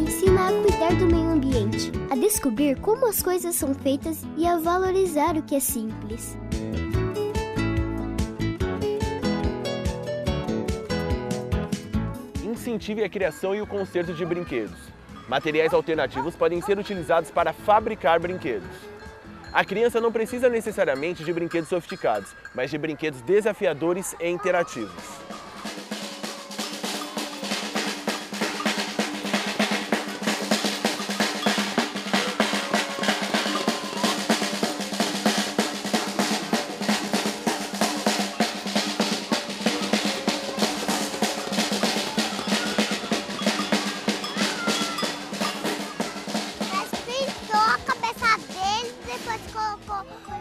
ensina a cuidar do meio ambiente, a descobrir como as coisas são feitas e a valorizar o que é simples. Incentive a criação e o conserto de brinquedos. Materiais alternativos podem ser utilizados para fabricar brinquedos. A criança não precisa necessariamente de brinquedos sofisticados, mas de brinquedos desafiadores e interativos. Colocou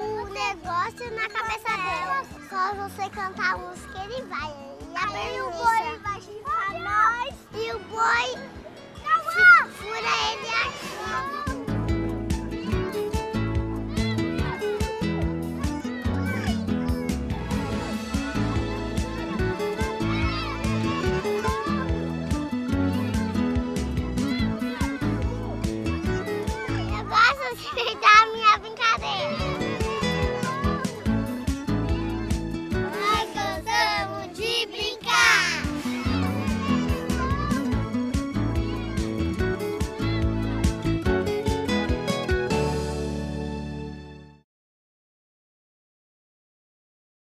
o negócio na cabeça dele. Só você cantar a música, ele vai. E, a Aí o boi vai chifrar nós. E o boi